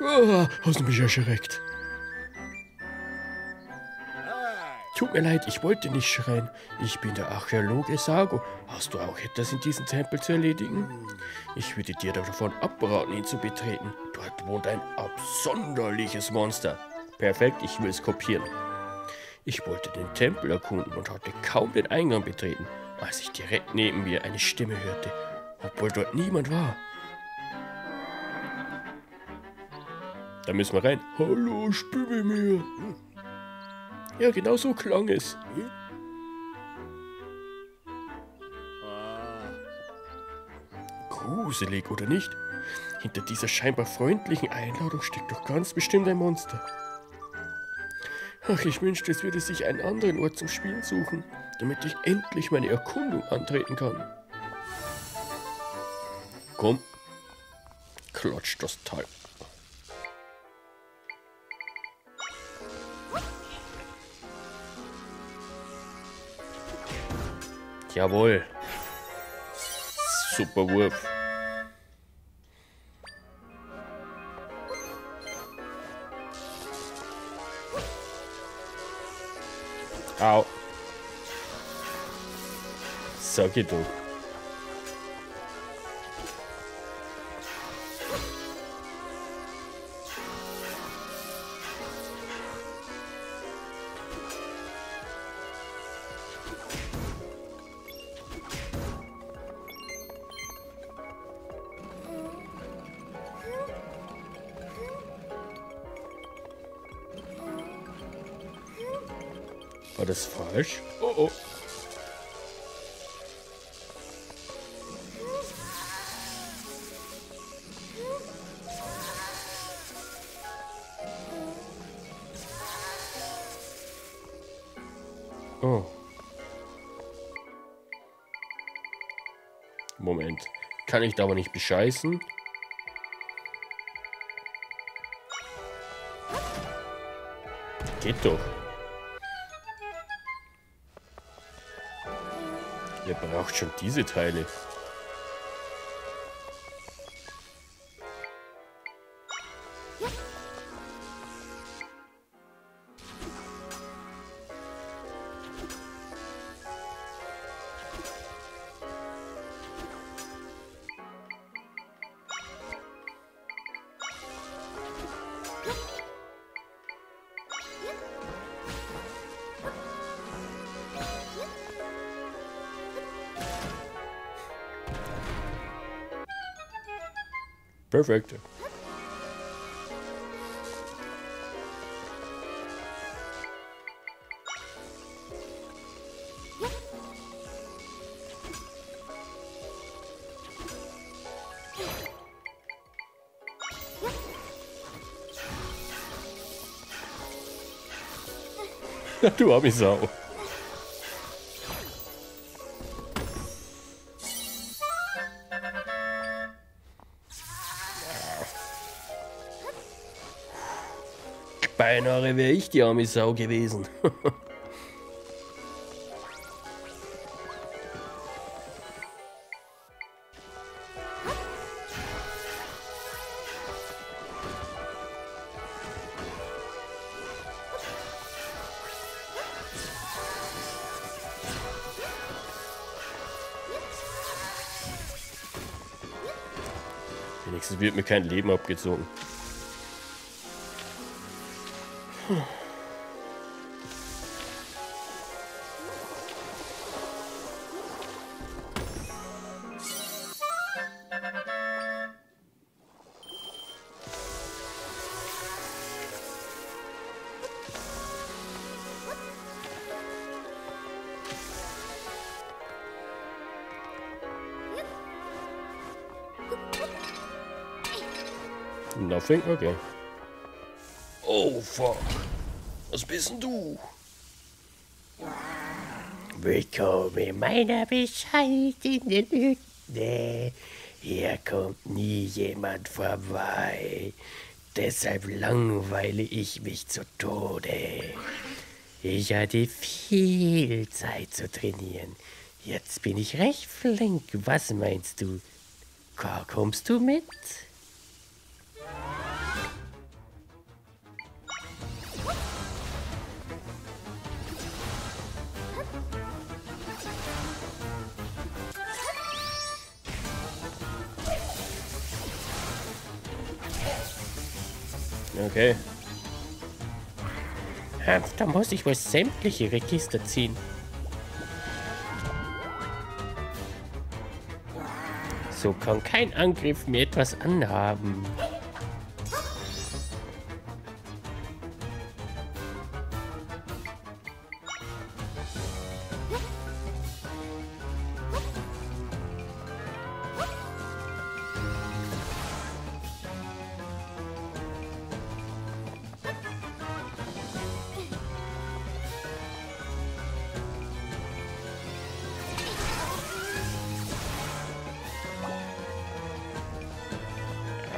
Oh, hast du mich erschreckt. Tut mir leid, ich wollte nicht schreien. Ich bin der Archäologe Sago. Hast du auch etwas in diesem Tempel zu erledigen? Ich würde dir davon abraten, ihn zu betreten. Dort wohnt ein absonderliches Monster. Perfekt, ich will es kopieren. Ich wollte den Tempel erkunden und hatte kaum den Eingang betreten, als ich direkt neben mir eine Stimme hörte, obwohl dort niemand war. Da müssen wir rein. Hallo, spiel mir. Ja, genau so klang es. Gruselig, oder nicht? Hinter dieser scheinbar freundlichen Einladung steckt doch ganz bestimmt ein Monster. Ach, ich wünschte, es würde sich einen anderen Ort zum Spielen suchen, damit ich endlich meine Erkundung antreten kann. Komm, klatscht das Teil. Jawohl. Super Wurf. Au. Sag ich doch. Oh. Moment. Kann ich da aber nicht bescheißen? Geht doch. Wer braucht schon diese Teile? Perfekt. du arme Beinahe wäre ich die arme Sau gewesen. Wenigstens wird mir kein Leben abgezogen. Nothing? Okay. Oh, fuck. Was bist denn du? Willkommen meiner Bescheid in den Hütte. Hier kommt nie jemand vorbei. Deshalb langweile ich mich zu Tode. Ich hatte viel Zeit zu trainieren. Jetzt bin ich recht flink. Was meinst du? Kommst du mit? Okay. Da muss ich wohl sämtliche Register ziehen. So kann kein Angriff mir etwas anhaben.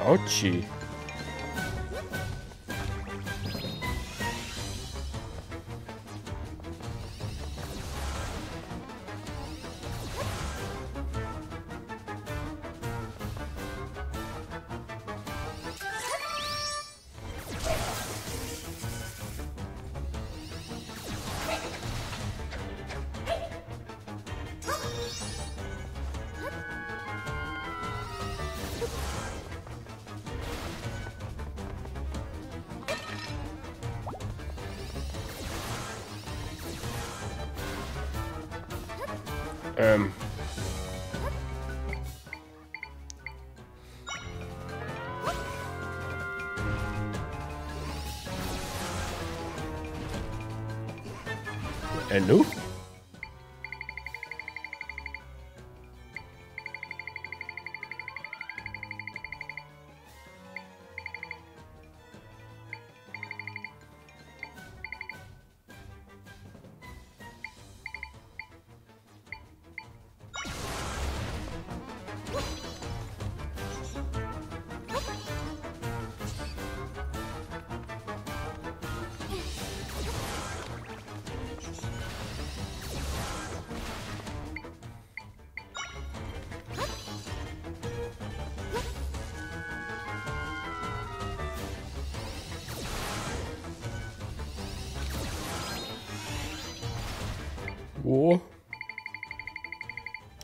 Out. Um, and no.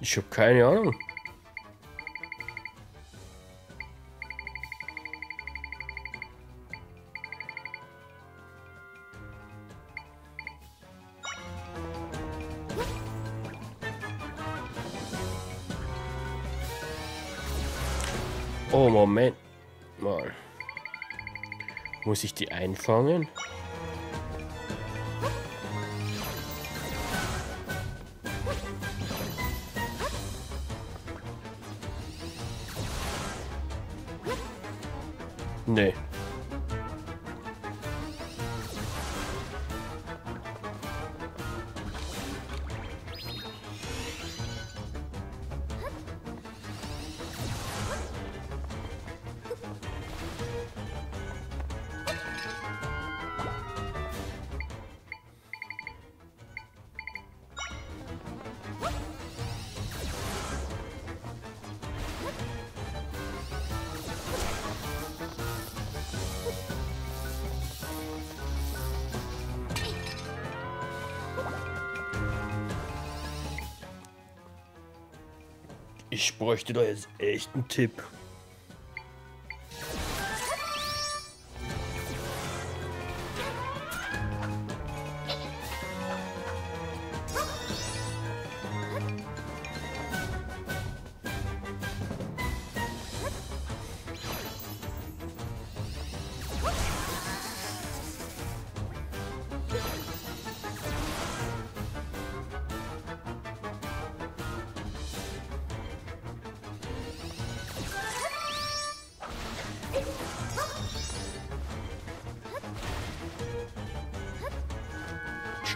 Ich habe keine Ahnung. Oh, Moment mal. Muss ich die einfangen? Ich bräuchte da jetzt echt einen Tipp.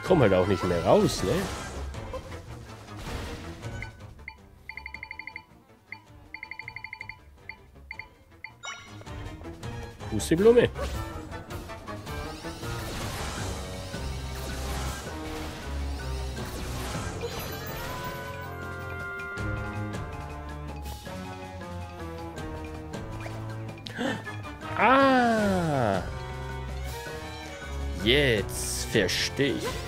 Komme halt auch nicht mehr raus, ne? Pusteblume. Ah! Jetzt verstehe ich.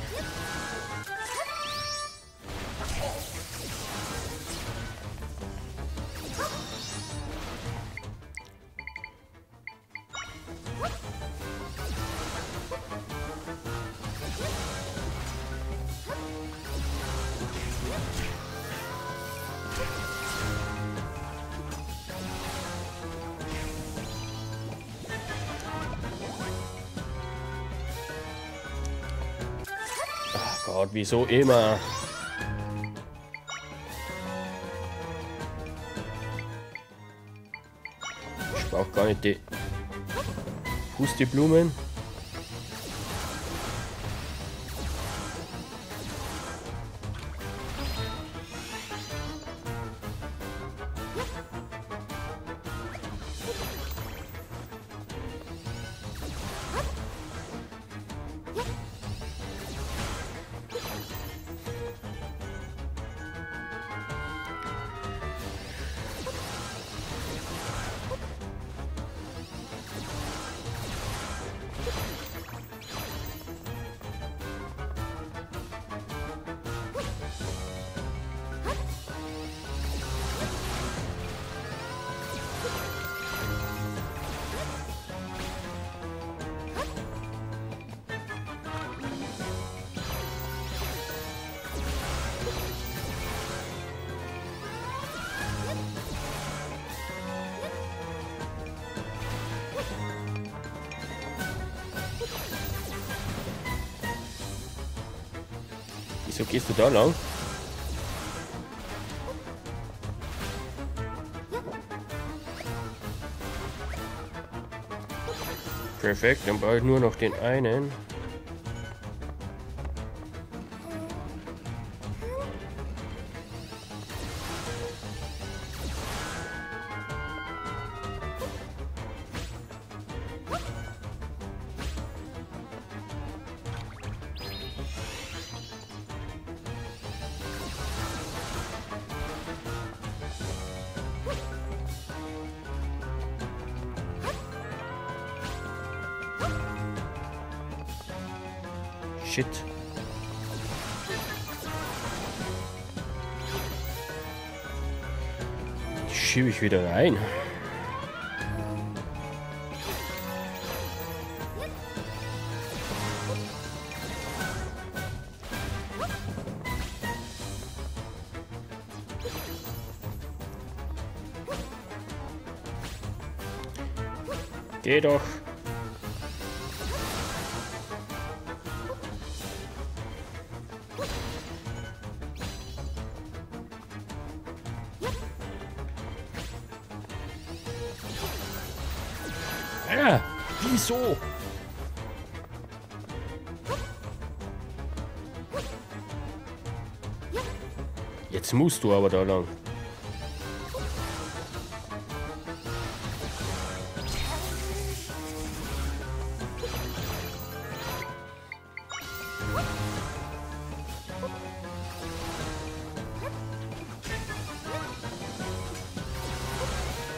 wieso immer? Ich brauche gar nicht die Pusteblumen. Wieso gehst du da lang? Perfekt, dann brauche ich nur noch den einen. Shit. Die schiebe ich wieder rein. Geh doch. Musst du aber da lang.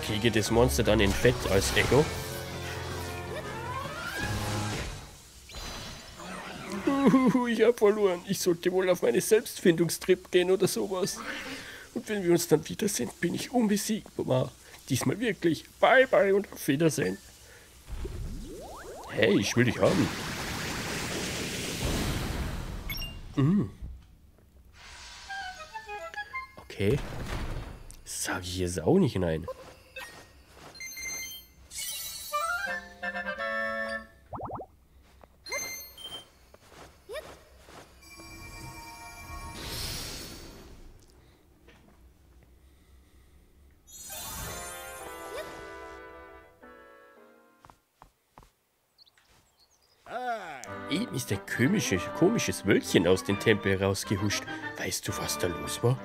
Kriege das Monster dann in Fett als Ego? Ich habe verloren. Ich sollte wohl auf meine Selbstfindungstrip gehen oder sowas. Und wenn wir uns dann wiedersehen, bin ich unbesiegbar. Diesmal wirklich. Bye bye und auf Wiedersehen. Hey, ich will dich haben. Mm. Okay. Sag ich jetzt auch nicht nein. Ist ein komisches, komisches Wölkchen aus dem Tempel rausgehuscht. Weißt du, was da los war?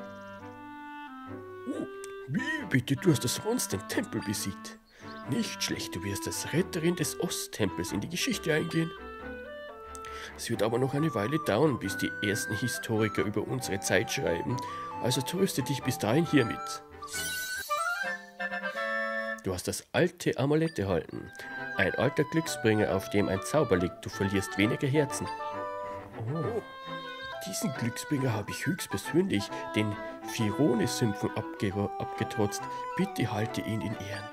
Oh, wie bitte, du hast das Monster im Tempel besiegt. Nicht schlecht, du wirst als Retterin des Osttempels in die Geschichte eingehen. Es wird aber noch eine Weile dauern, bis die ersten Historiker über unsere Zeit schreiben, also tröste dich bis dahin hiermit. Du hast das alte Amulett erhalten. Ein alter Glücksbringer, auf dem ein Zauber liegt. Du verlierst weniger Herzen. Oh. Diesen Glücksbringer habe ich höchstpersönlich den Firone-Sümpfen abgetrotzt. Bitte halte ihn in Ehren.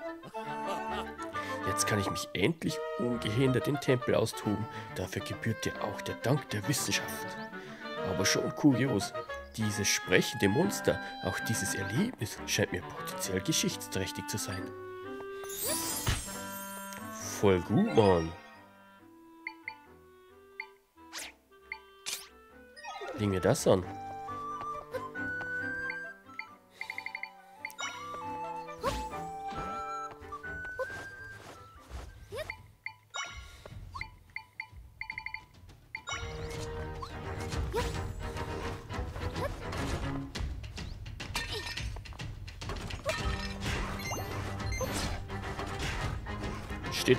Jetzt kann ich mich endlich ungehindert den Tempel austoben. Dafür gebührt dir auch der Dank der Wissenschaft. Aber schon kurios, dieses sprechende Monster, auch dieses Erlebnis scheint mir potenziell geschichtsträchtig zu sein. Voll gut, Mann. Liegen wir das an?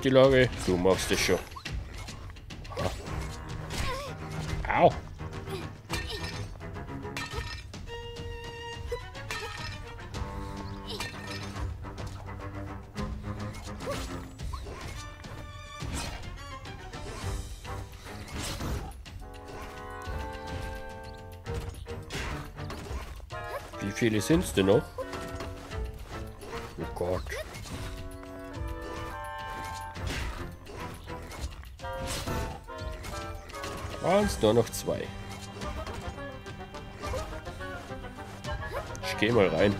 Die Lage? Du machst es schon. Au! Wie viele sind es denn noch? Oh Gott. Und nur noch zwei. Ich gehe mal rein.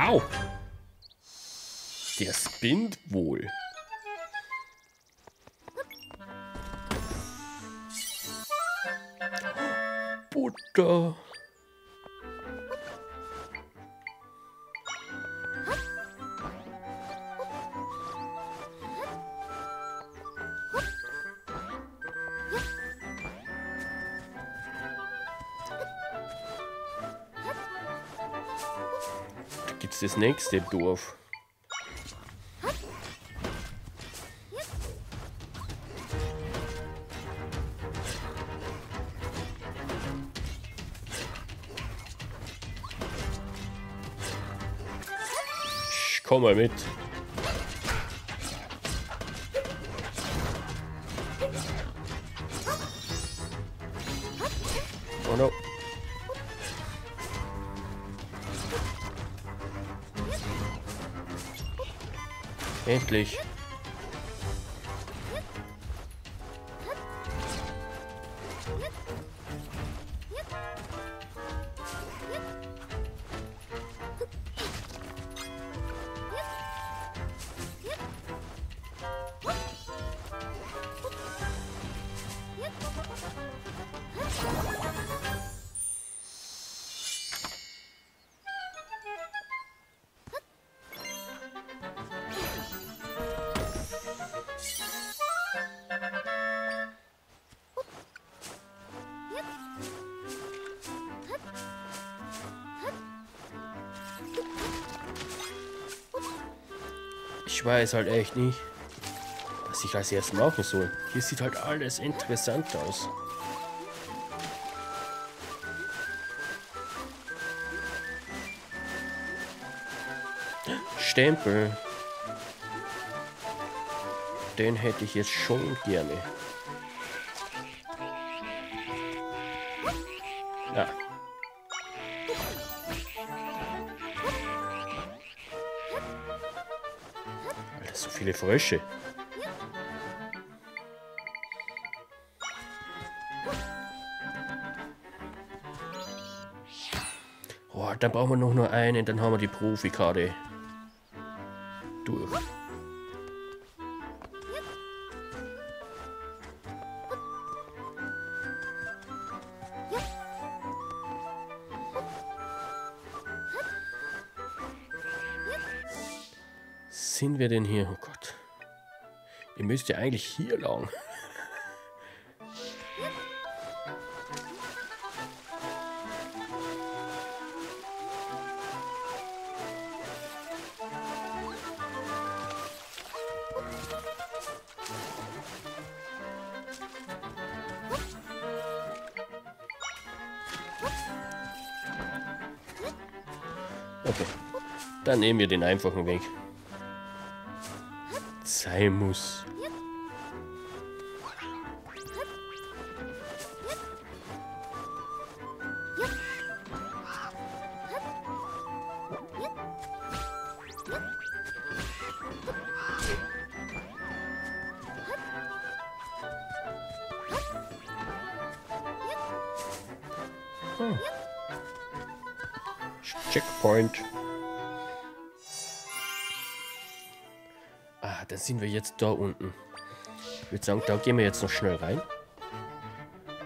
Au! Der spinnt wohl. Butter. Da gibt's das nächste Dorf. Komm mal mit. Oh no. Endlich. Ich weiß halt echt nicht, was ich als erstes machen soll. Hier sieht halt alles interessant aus. Stempel. Den hätte ich jetzt schon gerne. Ja. So viele Frösche. Oh, dann brauchen wir noch nur einen, dann haben wir die Profikarte durch. Ihr müsst ja eigentlich hier lang. Okay. Dann nehmen wir den einfachen Weg. Sei muss. Checkpoint. Ah, dann sind wir jetzt da unten. Ich würde sagen, da gehen wir jetzt noch schnell rein.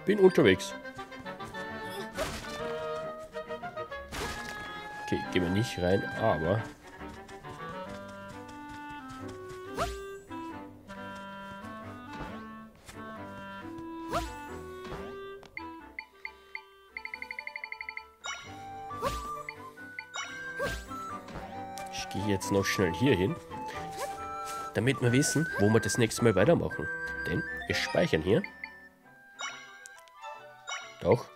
Bin unterwegs. Okay, gehen wir nicht rein, aber... Ich gehe jetzt noch schnell hier hin, damit wir wissen, wo wir das nächste Mal weitermachen. Denn wir speichern hier. Doch.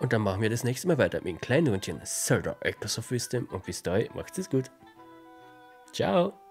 Und dann machen wir das nächste Mal weiter mit dem kleinen Rundchen Zelda Echoes of Wisdom. Und bis dahin, macht's es gut. Ciao.